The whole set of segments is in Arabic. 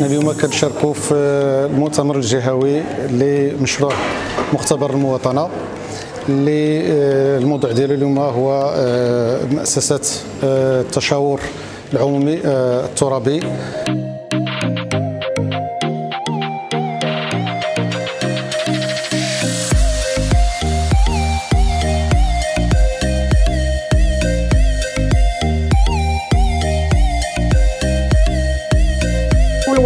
اليوم كنشاركوا في المؤتمر الجهوي لمشروع مختبر المواطنة اللي الموضوع ديالو اليوم هو مؤسسة التشاور العمومي الترابي.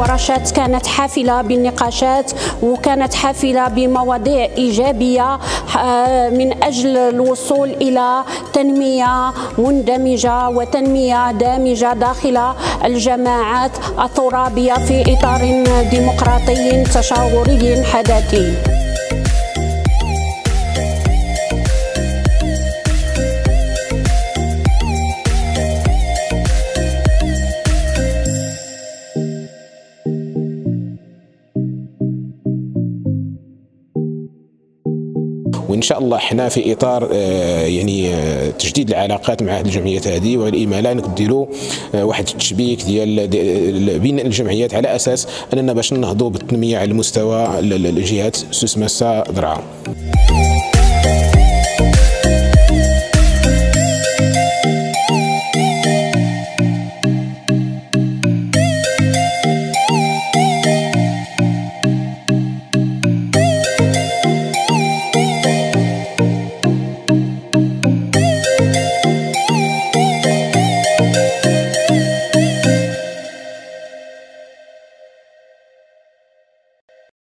الورشات كانت حافلة بالنقاشات وكانت حافلة بمواضيع إيجابية آه، من أجل الوصول إلى تنمية مندمجة وتنمية دامجة داخل الجماعات الترابية في إطار ديمقراطي تشاوري حداثي. وإن شاء الله إحنا في إطار آه، يعني آه، تجديد العلاقات مع الجمعيات هذه والاماله نديروا آه، واحد التشبيك ديال بين الجمعيات على أساس أننا باش ننهضوا بالتنمية على مستوى الجهات سوس مسا ذرعه